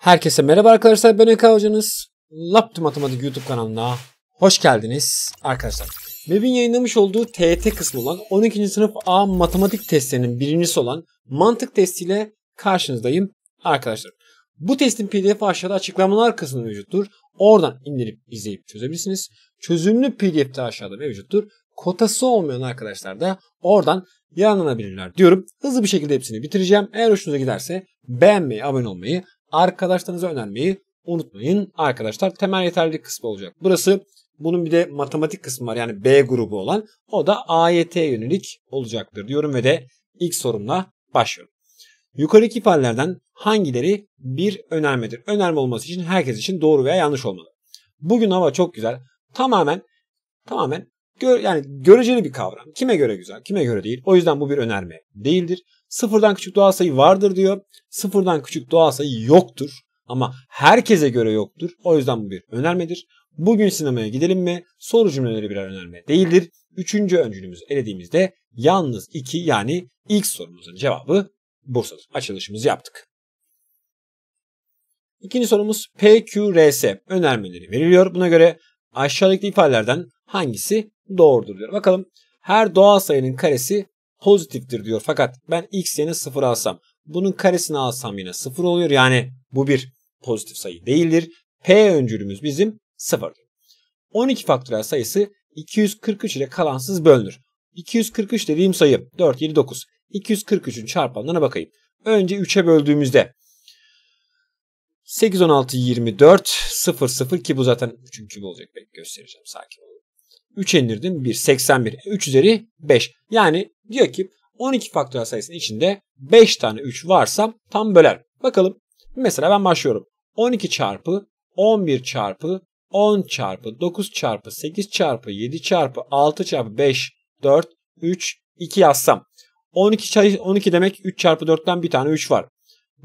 Herkese merhaba arkadaşlar ben Eka hocanız. Laptop Matematik YouTube kanalına hoş geldiniz arkadaşlar. MEB'in yayınlamış olduğu TET kısmı olan 12. sınıf A matematik testlerinin birincisi olan mantık testiyle karşınızdayım arkadaşlar. Bu testin pdf aşağıda açıklamalar kısmında mevcuttur. Oradan indirip izleyip çözebilirsiniz. Çözümlü pdf de aşağıda mevcuttur. Kotası olmayan arkadaşlar da oradan yararlanabilirler diyorum. Hızlı bir şekilde hepsini bitireceğim. Eğer hoşunuza giderse beğenmeyi, abone olmayı, arkadaşlarınıza önermeyi unutmayın. Arkadaşlar temel yeterlilik kısmı olacak. Burası bunun bir de matematik kısmı var yani B grubu olan. O da AYT'ye yönelik olacaktır diyorum ve de ilk sorumla başlıyorum. Yukarıdaki ifadelerden hangileri bir önermedir? Önerme olması için herkes için doğru veya yanlış olmalı. Bugün hava çok güzel. Tamamen tamamen gör, yani göreceli bir kavram. Kime göre güzel, kime göre değil. O yüzden bu bir önerme değildir. Sıfırdan küçük doğal sayı vardır diyor. Sıfırdan küçük doğal sayı yoktur. Ama herkese göre yoktur. O yüzden bu bir önermedir. Bugün sinemaya gidelim mi? Soru cümleleri birer önerme değildir. Üçüncü öncülümüzü elediğimizde yalnız iki yani ilk sorumuzun cevabı Bursa'dır. Açılışımızı yaptık. İkinci sorumuz PQRS önermeleri veriliyor. Buna göre aşağıdaki ifadelerden hangisi doğrudur diyor. Bakalım her doğal sayının karesi pozitiftir diyor. Fakat ben x yerine 0 alsam bunun karesini alsam yine 0 oluyor. Yani bu bir pozitif sayı değildir. P öncülümüz bizim 0'dır. 12 faktörel sayısı 243 ile kalansız bölünür. 243 dediğim sayı 4, 7, 9. 243'ün çarpanlarına bakayım. Önce 3'e böldüğümüzde 8, 16, 24, 0, 0 ki bu zaten 3'ün kübü olacak. Belki göstereceğim sakin olun. 3 indirdim 1, 81. 3 üzeri 5. Yani diyor ki 12 faktörel sayısının içinde 5 tane 3 varsa tam böler. Bakalım. Mesela ben başlıyorum. 12 çarpı 11 çarpı 10 çarpı 9 çarpı 8 çarpı 7 çarpı 6 çarpı 5 4 3 2 yazsam. 12, 12 demek 3 çarpı 4'ten bir tane 3 var.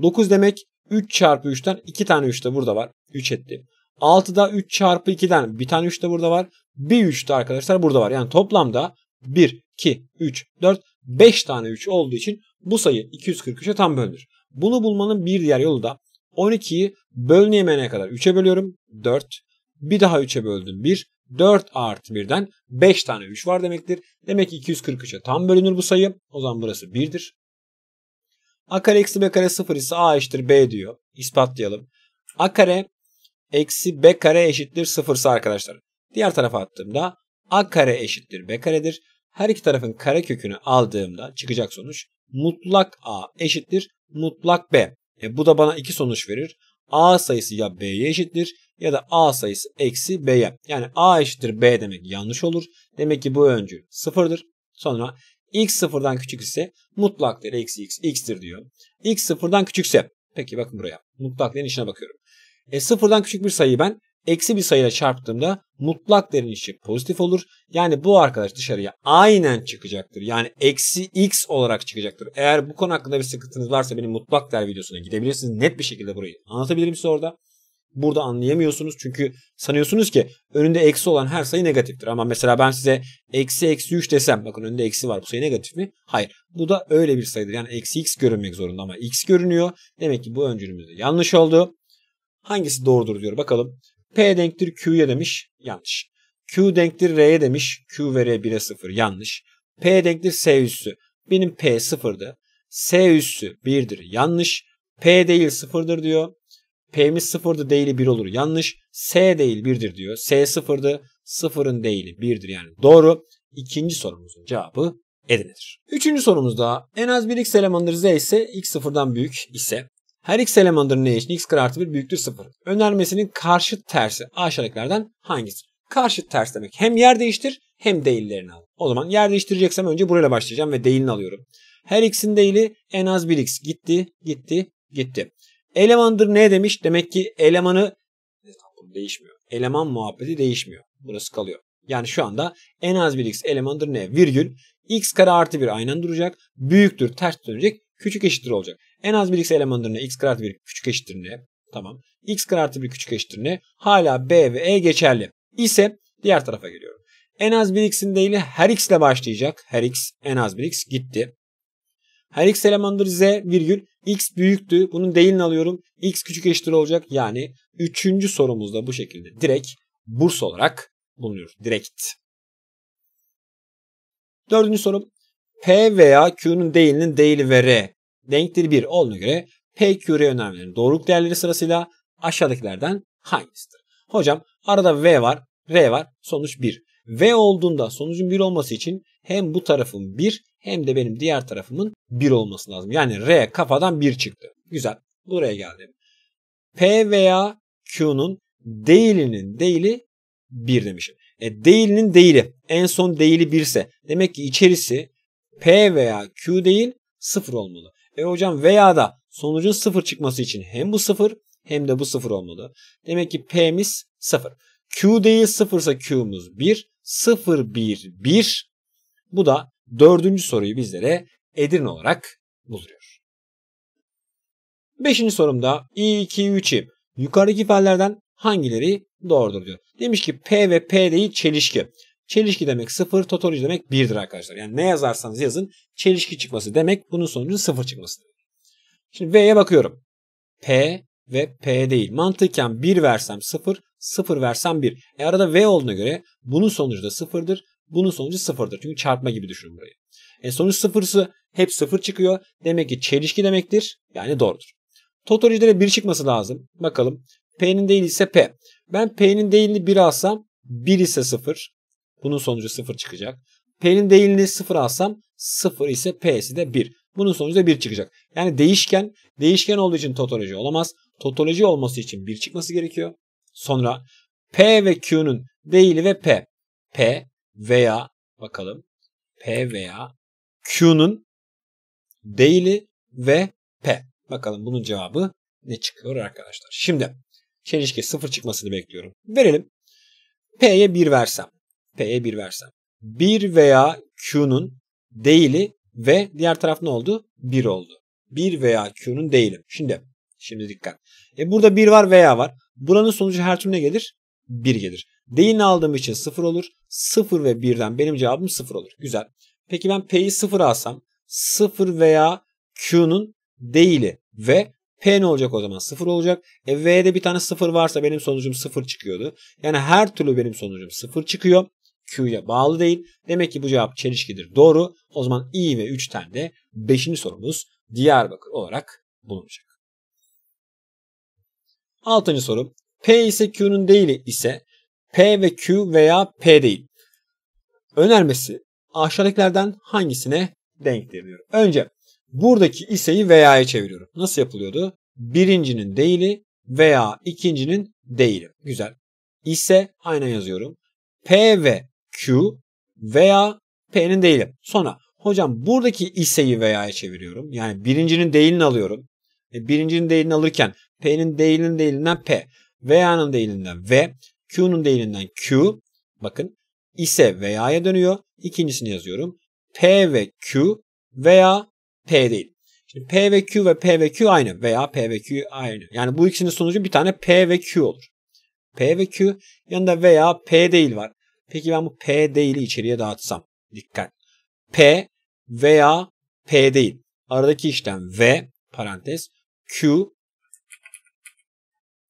9 demek 3 çarpı 3'ten 2 tane 3 de burada var. 3 etti. 6'da 3 çarpı 2'den bir tane 3 de burada var. Bir 3 de arkadaşlar burada var. Yani toplamda 1, 2, 3, 4, 5 tane 3 olduğu için bu sayı 243'e tam bölünür. Bunu bulmanın bir diğer yolu da 12'yi bölüneyemeyene kadar 3'e bölüyorum. 4. Bir daha 3'e böldüm 1. 4 artı 1'den 5 tane 3 var demektir. Demek ki 243'e tam bölünür bu sayı. O zaman burası 1'dir. A kare eksi B kare 0 ise A eşittir B diyor. İspatlayalım. A kare eksi B kare eşittir 0 ise arkadaşlar. Diğer tarafa attığımda A kare eşittir B karedir. Her iki tarafın kare kökünü aldığımda çıkacak sonuç mutlak A eşittir mutlak B. E, bu da bana iki sonuç verir. A sayısı ya B'ye eşittir ya da A sayısı eksi B'ye. Yani A eşittir B demek yanlış olur. Demek ki bu öncül sıfırdır. Sonra x sıfırdan küçük ise mutlak değer eksi x x'tir diyor. x sıfırdan küçükse peki bakın buraya mutlak değerin içine bakıyorum. E sıfırdan küçük bir sayıyı ben eksi bir sayıyla çarptığımda mutlak değerin içi pozitif olur. Yani bu arkadaş dışarıya aynen çıkacaktır. Yani eksi x olarak çıkacaktır. Eğer bu konu hakkında bir sıkıntınız varsa benim mutlak değer videosuna gidebilirsiniz. Net bir şekilde burayı anlatabilirim size orada. Burada anlayamıyorsunuz çünkü sanıyorsunuz ki önünde eksi olan her sayı negatiftir. Ama mesela ben size eksi eksi 3 desem bakın önünde eksi var bu sayı negatif mi? Hayır. Bu da öyle bir sayıdır. Yani eksi x görünmek zorunda ama x görünüyor. Demek ki bu öncülümüzde yanlış oldu. Hangisi doğrudur diyor bakalım. P denktir Q'ya demiş. Yanlış. Q denktir R'ye demiş. Q ve R 1'e 0. Yanlış. P denktir S üssü. Benim P 0'dı. S üssü 1'dir. Yanlış. P değil 0'dır diyor. P'miz 0'dı değili 1 olur. Yanlış. S değil 1'dir diyor. S 0'dı. 0'ın değili 1'dir yani. Doğru. İkinci sorumuzun cevabı Edirne'dir. Üçüncü sorumuzda en az bir x elemandır z ise x sıfırdan büyük ise her x elemandır ne için x kare artı 1 büyüktür 0. Önermesinin karşıt tersi aşağıdakilerden hangisidir? Karşıt ters demek hem yer değiştir hem değillerini al. O zaman yer değiştireceksem önce burayla başlayacağım ve değilini alıyorum. Her x'in değili en az 1x gitti, gitti, gitti. Elemandır ne demiş? Demek ki elemanı değişmiyor. Eleman muhabbeti değişmiyor. Burası kalıyor. Yani şu anda en az bir x elemandır ne? Virgül x kare artı 1 aynen duracak. Büyüktür ters dönecek. Küçük eşittir olacak. En az bir x elemandır ne? x kare artı 1 küçük eşittir ne? Tamam. x kare artı 1 küçük eşittir ne? Hala b ve e geçerli. İse diğer tarafa geliyorum. En az bir x'in değili her x ile başlayacak. Her x en az bir x gitti. Her x elemandır z virgül X büyüktü. Bunun değilini alıyorum. X küçük eşittir olacak. Yani üçüncü sorumuzda bu şekilde direkt burs olarak bulunuyor. Direkt. Dördüncü sorum. P veya Q'nun değilinin değili ve R denktir 1 olduğuna göre P, Q, R önermelerinin doğruluk değerleri sırasıyla aşağıdakilerden hangisidir? Hocam arada V var, R var, sonuç 1. V olduğunda sonucun 1 olması için hem bu tarafın 1 hem de benim diğer tarafımın 1 olması lazım. Yani R kafadan 1 çıktı. Güzel. Buraya geldim. P veya Q'nun değilinin değili 1 demişim. E, değilinin değili en son değili 1 ise demek ki içerisi P veya Q değil 0 olmalı. E hocam veya da sonucun 0 çıkması için hem bu 0 hem de bu 0 olmalı. Demek ki P'miz 0. Q değil 0 ise Q'muz 1. 0, 1, 1. Bu da dördüncü soruyu bizlere Edirne olarak buluyor. Beşinci sorumda i 2, 3'i yukarıdaki ifadelerden hangileri doğrudur diyor. Demiş ki P ve P değil çelişki. Çelişki demek 0, totoloji demek 1'dir arkadaşlar. Yani ne yazarsanız yazın çelişki çıkması demek bunun sonucu 0 çıkması. Şimdi V'ye bakıyorum. P ve P değil. Mantıken 1 versem 0, 0 versem 1. E arada V olduğuna göre bunun sonucu da 0'dır. Bunun sonucu 0'dır. Çünkü çarpma gibi düşünün burayı. E sonuç 0'sı hep 0 çıkıyor. Demek ki çelişki demektir. Yani doğrudur. Totolojide 1 çıkması lazım. Bakalım. P'nin değil ise P. Ben P'nin değilini 1 alsam 1 ise 0. Bunun sonucu 0 çıkacak. P'nin değilini 0 alsam 0 ise P'si de 1. Bunun sonucu da 1 çıkacak. Yani değişken, değişken olduğu için totoloji olamaz. Totoloji olması için 1 çıkması gerekiyor. Sonra P ve Q'nun değili ve P. P veya bakalım P veya Q'nun değili ve P. Bakalım bunun cevabı ne çıkıyor arkadaşlar. Şimdi çelişki 0 çıkmasını bekliyorum. Verelim. P'ye 1 versem. P'ye 1 versem. 1 veya Q'nun değili ve diğer taraf ne oldu? 1 oldu. 1 veya Q'nun değili. Şimdi şimdi dikkat. E burada 1 var veya var. Buranın sonucu her türlü ne gelir? 1 gelir. Değilini aldığım için 0 olur. 0 ve 1'den benim cevabım 0 olur. Güzel. Peki ben P'yi 0 alsam 0 veya Q'nun değili ve P ne olacak o zaman? 0 olacak. E V'de bir tane 0 varsa benim sonucum 0 çıkıyordu. Yani her türlü benim sonucum 0 çıkıyor. Q'ya bağlı değil. Demek ki bu cevap çelişkidir. Doğru. O zaman i ve 3 tane de 5. sorumuz Diyarbakır olarak bulunacak. 6. soru. P ise Q'nun değili ise P ve Q veya P değil. Önermesi aşağıdakilerden hangisine denktir diyor. Önce buradaki iseyi veya'ya çeviriyorum. Nasıl yapılıyordu? Birincinin değili veya ikincinin değili. Güzel. İse aynen yazıyorum. P ve Q veya P'nin değili. Sonra hocam buradaki iseyi veya'ya çeviriyorum. Yani birincinin değilini alıyorum. E, birincinin değilini alırken P'nin değilinin değilinden P, veya'nın değilinden V, Q'nun değilinden Q. Bakın ise veya'ya dönüyor. İkincisini yazıyorum. P ve Q veya P değil. Şimdi P ve Q ve P ve Q aynı veya P ve Q aynı. Yani bu ikisinin sonucu bir tane P ve Q olur. P ve Q yanında veya P değil var. Peki ben bu P değili içeriye dağıtsam. Dikkat. P veya P değil. Aradaki işlem V parantez Q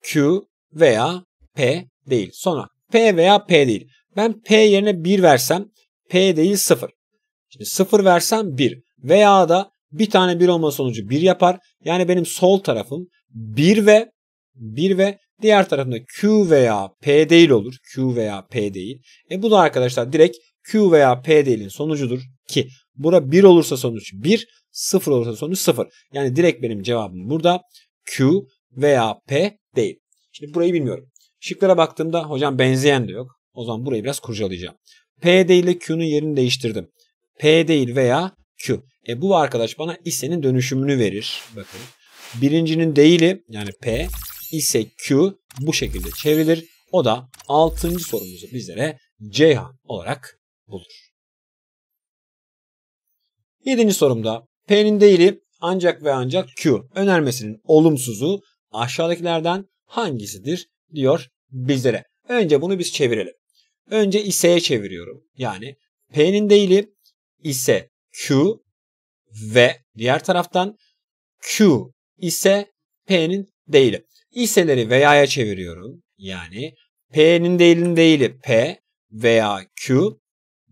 Q veya P değil. Sonra P veya P değil. Ben P yerine 1 versem P değil 0. Şimdi 0 versem 1 veya da bir tane 1 olma sonucu 1 yapar. Yani benim sol tarafım 1 ve 1 ve diğer tarafında Q veya P değil olur. Q veya P değil. E bu da arkadaşlar direkt Q veya P değilin sonucudur ki bura 1 olursa sonuç 1, 0 olursa sonuç 0. Yani direkt benim cevabım burada Q veya P değil. Şimdi burayı bilmiyorum. Şıklara baktığımda hocam benzeyen de yok. O zaman burayı biraz kurcalayacağım. P değil ile Q'nun yerini değiştirdim. P değil veya Q. E bu arkadaş bana ise'nin dönüşümünü verir. Bakın. Birincinin değili yani P ise Q bu şekilde çevrilir. O da 6. sorumuzu bizlere Ceyhan olarak bulur. 7. sorumda P'nin değili ancak ve ancak Q önermesinin olumsuzu aşağıdakilerden hangisidir diyor bizlere. Önce bunu biz çevirelim. Önce ise'ye çeviriyorum. Yani P'nin değili ise Q ve diğer taraftan Q ise P'nin değili. İseleri veya'ya çeviriyorum. Yani P'nin değilinin değili P veya Q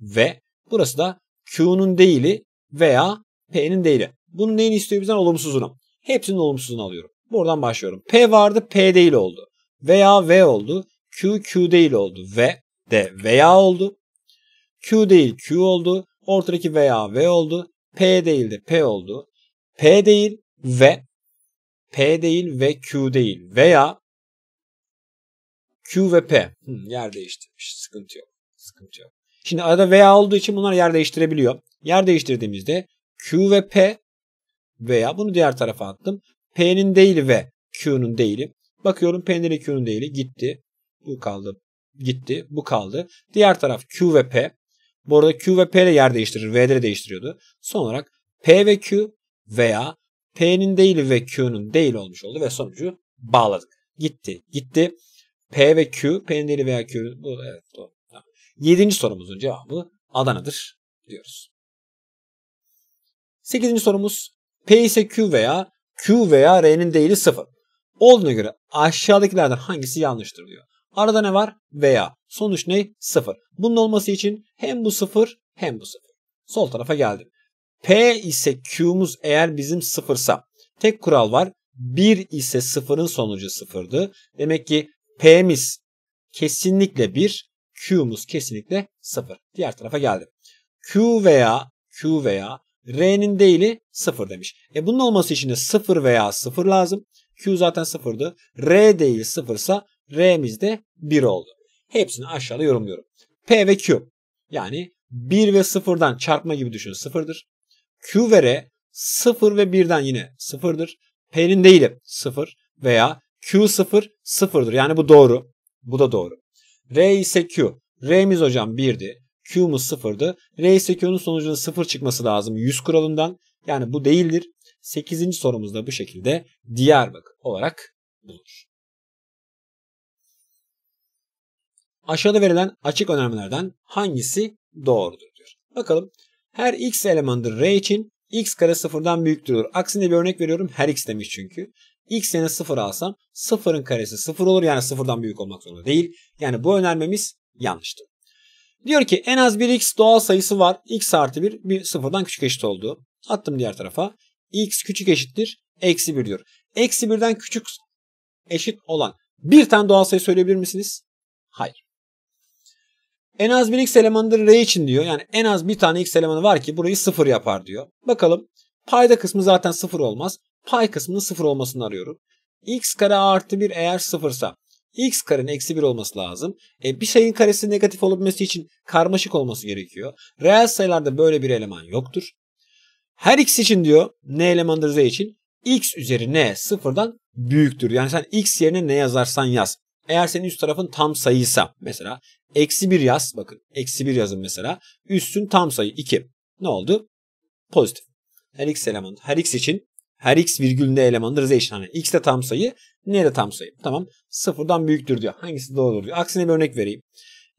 ve burası da Q'nun değili veya P'nin değili. Bunun neyini istiyor bizden? Olumsuzunu. Hepsinin olumsuzunu alıyorum. Buradan başlıyorum. P vardı P değil oldu. Veya V oldu. Q Q değil oldu. V de veya oldu. Q değil Q oldu. Ortadaki veya V oldu. P değil de P oldu. P değil ve P değil ve Q değil veya Q ve P. Hmm, yer değiştirmiş. Sıkıntı yok. Sıkıntı yok. Şimdi arada veya olduğu için bunlar yer değiştirebiliyor. Yer değiştirdiğimizde Q ve P veya bunu diğer tarafa attım. P'nin değili ve Q'nun değili. Bakıyorum P'nin ile Q'nun değili gitti. Bu kaldı. Gitti. Bu kaldı. Diğer taraf Q ve P. Bu arada Q ve P ile yer değiştirir. V'leri değiştiriyordu. Son olarak P ve Q veya P'nin değili ve Q'nun değil olmuş oldu ve sonucu bağladık. Gitti. Gitti. P ve Q, P'nin değili veya Q. Bu, evet doğru. Tamam. Yedinci sorumuzun cevabı Adana'dır diyoruz. Sekizinci sorumuz P ise Q veya Q veya R'nin değili sıfır. Olduğuna göre aşağıdakilerden hangisi yanlıştır diyor. Arada ne var? Veya. Sonuç ne? Sıfır. Bunun olması için hem bu sıfır hem bu sıfır. Sol tarafa geldim. P ise Q'muz eğer bizim sıfırsa tek kural var. 1 ise sıfırın sonucu sıfırdı. Demek ki P'miz kesinlikle 1, Q'muz kesinlikle 0. Diğer tarafa geldim. Q veya Q veya R'nin değili 0 demiş. E bunun olması için de 0 veya 0 lazım. Q zaten 0'dı. R değil 0 ise R'miz de 1 oldu. Hepsini aşağıda yorumluyorum. P ve Q. Yani 1 ve 0'dan çarpma gibi düşün 0'dır. Q ve R 0 ve 1'den yine 0'dır. P'nin değili 0 veya Q 0 0'dır. Yani bu doğru. Bu da doğru. R ise Q. R'miz hocam 1'di. Q'muz 0'dı. R ise Q'nun sonucunun 0 çıkması lazım 100 kuralından. Yani bu değildir. 8. sorumuz da bu şekilde Diyarbakır olarak bulunur. Aşağıda verilen açık önermelerden hangisi doğrudur diyor. Bakalım her x elemandır R için x kare sıfırdan büyüktür olur. Aksine bir örnek veriyorum. Her x demiş çünkü. x yerine sıfır alsam sıfırın karesi sıfır olur. Yani sıfırdan büyük olmak zorunda değil. Yani bu önermemiz yanlıştır. Diyor ki en az bir x doğal sayısı var. x artı 1 bir sıfırdan küçük eşit oldu. Attım diğer tarafa. x küçük eşittir. Eksi 1 diyor. Eksi 1'den küçük eşit olan bir tane doğal sayı söyleyebilir misiniz? Hayır. En az bir x elemanıdır R için diyor. Yani en az bir tane x elemanı var ki burayı sıfır yapar diyor. Bakalım payda kısmı zaten sıfır olmaz. Pay kısmının sıfır olmasını arıyorum. x kare artı 1 eğer sıfırsa x karenin eksi 1 olması lazım. E, bir sayının karesi negatif olabilmesi için karmaşık olması gerekiyor. Reel sayılarda böyle bir eleman yoktur. Her x için diyor n elemandır z için x üzeri n sıfırdan büyüktür. Yani sen x yerine ne yazarsan yaz. Eğer senin üst tarafın tam sayıysa mesela eksi 1 yaz bakın eksi 1 yazın mesela üstün tam sayı 2 ne oldu? Pozitif. Her x eleman her x için her x virgül ne elemandır z için. Hani x de tam sayı n de tam sayı. Tamam sıfırdan büyüktür diyor. Hangisi doğrudur diyor. Aksine bir örnek vereyim.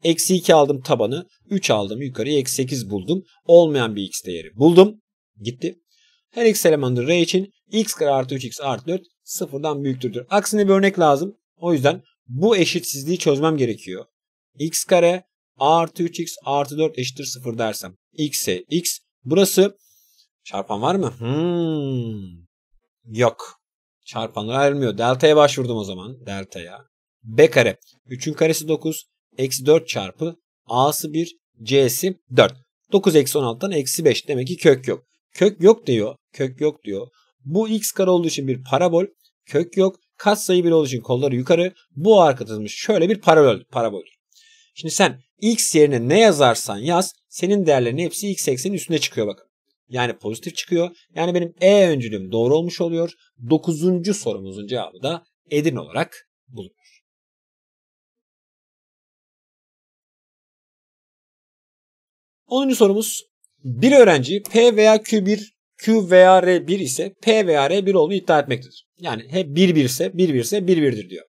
Eksi 2 aldım tabanı. 3 aldım yukarıya eksi 8 buldum. Olmayan bir x değeri buldum. Gitti. Her x elemandır r için x kare artı 3x artı 4 sıfırdan büyüktür diyor. Aksine bir örnek lazım. O yüzden bu eşitsizliği çözmem gerekiyor. x kare artı 3x artı 4 eşittir 0 dersem. x'e x. Burası çarpan var mı? Hmm. Yok. Çarpanlar ayrılmıyor. Delta'ya başvurdum o zaman. Delta'ya. B kare. 3'ün karesi 9. Eksi 4 çarpı. A'sı 1. C'si 4. 9 eksi 16'dan eksi 5. Demek ki kök yok. Kök yok diyor. Kök yok diyor. Bu x kare olduğu için bir parabol. Kök yok. Katsayı 1 olduğu için kolları yukarı. Bu arkadaşımız şöyle bir parabol. parabol. Şimdi sen x yerine ne yazarsan yaz. Senin değerlerin hepsi x eksenin üstüne çıkıyor bakın. Yani pozitif çıkıyor. Yani benim E öncülüm doğru olmuş oluyor. Dokuzuncu sorumuzun cevabı da Edirne olarak bulunur. Onuncu sorumuz. Bir öğrenci P veya Q1, Q veya R1 ise P veya R1 olduğunu iddia etmektedir. Yani hep 1 1 ise 1 1 ise 1 1'dir diyor.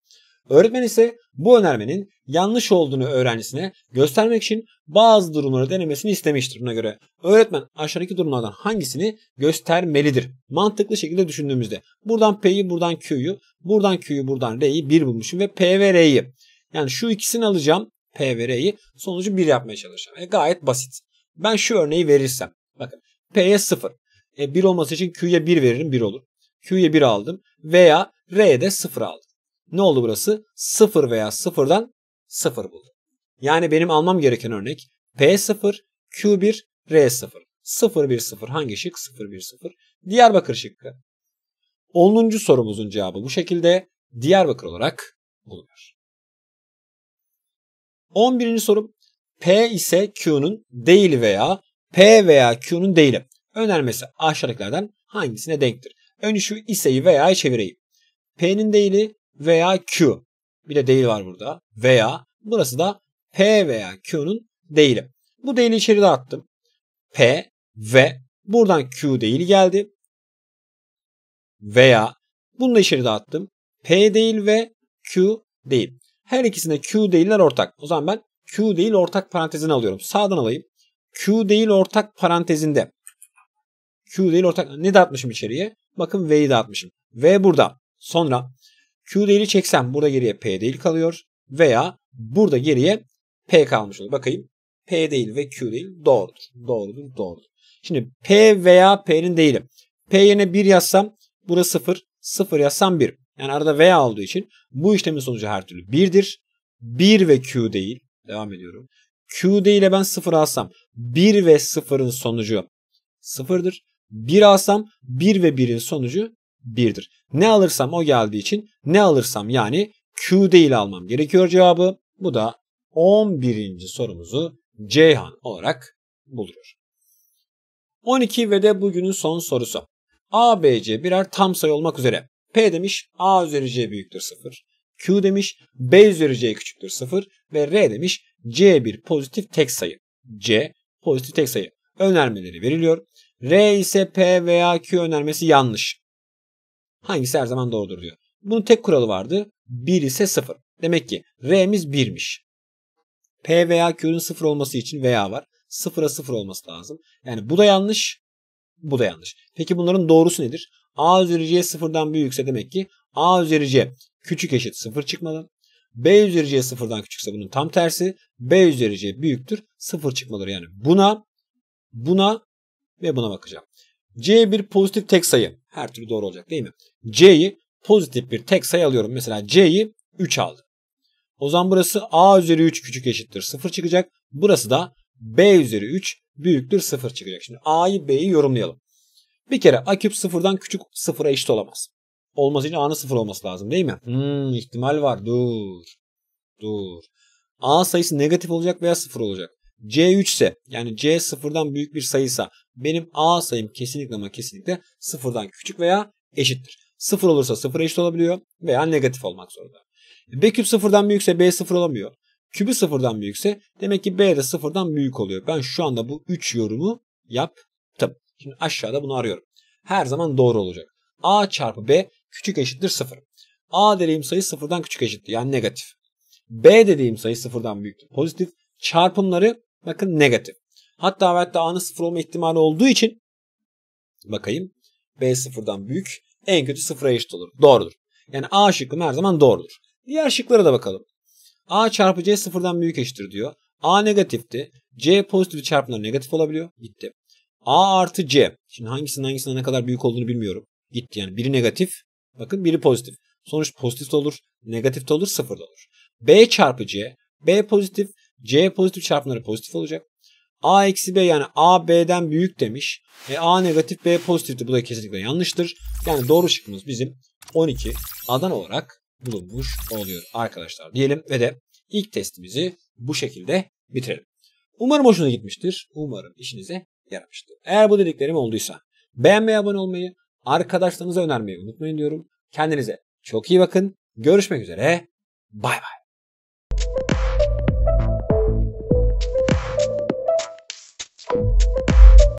Öğretmen ise bu önermenin yanlış olduğunu öğrencisine göstermek için bazı durumları denemesini istemiştir. Buna göre öğretmen aşağıdaki durumlardan hangisini göstermelidir? Mantıklı şekilde düşündüğümüzde buradan P'yi buradan Q'yu buradan Q'yu buradan R'yi 1 bulmuşum ve P ve R'yi yani şu ikisini alacağım P ve R'yi sonucu 1 yapmaya çalışacağım. E, gayet basit. Ben şu örneği verirsem bakın P'ye 0. E, 1 olması için Q'ya 1 veririm 1 olur. Q'ya 1 aldım veya R'ye de 0 aldım. Ne oldu burası? 0 veya 0'dan 0 buldum. Yani benim almam gereken örnek P0, Q1, R0. 0, 1, 0 hangi şık? 0, 1, 0. Diyarbakır şıkkı. 10. sorumuzun cevabı bu şekilde Diyarbakır olarak bulunuyor. 11. sorum P ise Q'nun değil veya P veya Q'nun değili. Önermesi aşağıdakilerden hangisine denktir? Önce şu iseyi veya çevireyim. P'nin değili veya Q. Bir de değil var burada. Veya burası da P veya Q'nun değili. Bu değili içeri dağıttım. P ve buradan Q değil geldi. Veya bunu da içeri dağıttım. P değil ve Q değil. Her ikisinde Q değiller ortak. O zaman ben Q değil ortak parantezini alıyorum. Sağdan alayım. Q değil ortak parantezinde. Q değil ortak. Ne dağıtmışım içeriye? Bakın V'yi dağıtmışım. V burada. Sonra Q değili çeksem burada geriye P değil kalıyor. Veya burada geriye P kalmış oluyor. Bakayım. P değil ve Q değil doğrudur. Doğrudur, doğrudur. Şimdi P veya P'nin değilim. P yerine 1 yazsam burası 0. 0 yazsam 1. Yani arada veya olduğu için bu işlemin sonucu her türlü 1'dir. 1 ve Q değil. Devam ediyorum. Q değil ile ben 0 alsam 1 ve 0'ın sonucu 0'dır. 1 alsam 1 ve 1'in sonucu 1'dir. Ne alırsam o geldiği için ne alırsam yani Q değil almam gerekiyor cevabı. Bu da 11. sorumuzu Ceyhan olarak buluyor. 12 ve de bugünün son sorusu. A, B, C birer tam sayı olmak üzere. P demiş A üzeri C büyüktür 0. Q demiş B üzeri C küçüktür 0. Ve R demiş C bir pozitif tek sayı. C pozitif tek sayı. Önermeleri veriliyor. R ise P veya Q önermesi yanlış. Hangisi her zaman doğrudur diyor. Bunun tek kuralı vardı. 1 ise 0. Demek ki R'miz 1'miş. P veya Q'nun 0 olması için veya var. 0'a 0 olması lazım. Yani bu da yanlış. Bu da yanlış. Peki bunların doğrusu nedir? A üzeri C sıfırdan büyükse demek ki A üzeri C küçük eşit 0 çıkmalı. B üzeri C sıfırdan küçükse bunun tam tersi. B üzeri C büyüktür 0 çıkmalıdır. Yani buna, buna ve buna bakacağım. C bir pozitif tek sayı. Her türlü doğru olacak değil mi? C'yi pozitif bir tek sayı alıyorum. Mesela C'yi 3 aldım. O zaman burası A üzeri 3 küçük eşittir 0 çıkacak. Burası da B üzeri 3 büyüktür 0 çıkacak. Şimdi A'yı B'yi yorumlayalım. Bir kere A küp sıfırdan küçük sıfıra eşit olamaz. Olması için A'nın sıfır olması lazım değil mi? Hmm, ihtimal var. Dur. Dur. A sayısı negatif olacak veya sıfır olacak. C 3 ise yani C sıfırdan büyük bir sayıysa benim A sayım kesinlikle ama kesinlikle sıfırdan küçük veya eşittir. Sıfır olursa sıfır eşit olabiliyor veya negatif olmak zorunda. B küp sıfırdan büyükse B sıfır olamıyor. Kübü sıfırdan büyükse demek ki B de sıfırdan büyük oluyor. Ben şu anda bu 3 yorumu yaptım. Şimdi aşağıda bunu arıyorum. Her zaman doğru olacak. A çarpı B küçük eşittir 0. A dediğim sayı sıfırdan küçük eşittir yani negatif. B dediğim sayı sıfırdan büyüktür pozitif. Çarpımları bakın negatif. Hatta hatta A'nın sıfır olma ihtimali olduğu için bakayım B sıfırdan büyük en kötü sıfıra eşit olur. Doğrudur. Yani A şıkkım her zaman doğrudur. Diğer şıklara da bakalım. A çarpı C sıfırdan büyük eşittir diyor. A negatifti. C pozitif çarpımlar negatif olabiliyor. Gitti. A artı C. Şimdi hangisinin hangisine ne kadar büyük olduğunu bilmiyorum. Gitti yani. Biri negatif. Bakın biri pozitif. Sonuç pozitif de olur. Negatif de olur. Sıfır da olur. B çarpı C. B pozitif. C pozitif çarpımları pozitif olacak. A eksi B yani A B'den büyük demiş. E A negatif B pozitifti. Bu da kesinlikle yanlıştır. Yani doğru şıkkımız bizim 12 adan olarak bulunmuş oluyor arkadaşlar diyelim ve de ilk testimizi bu şekilde bitirelim. Umarım hoşuna gitmiştir. Umarım işinize yaramıştır. Eğer bu dediklerim olduysa beğenmeyi, abone olmayı, arkadaşlarınıza önermeyi unutmayın diyorum. Kendinize çok iyi bakın. Görüşmek üzere. Bay bay.